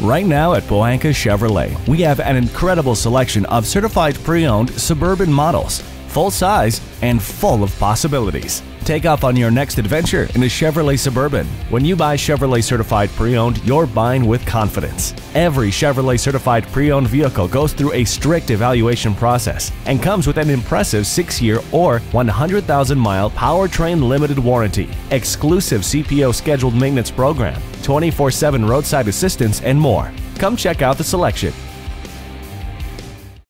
Right now at Pohanka Chevrolet, we have an incredible selection of certified pre-owned suburban models, full size and full of possibilities. Take off on your next adventure in a Chevrolet Suburban. When you buy Chevrolet certified pre-owned, you're buying with confidence. Every Chevrolet certified pre-owned vehicle goes through a strict evaluation process and comes with an impressive 6-year or 100,000-mile powertrain limited warranty, exclusive CPO scheduled maintenance program, 24/7 roadside assistance and more. Come check out the selection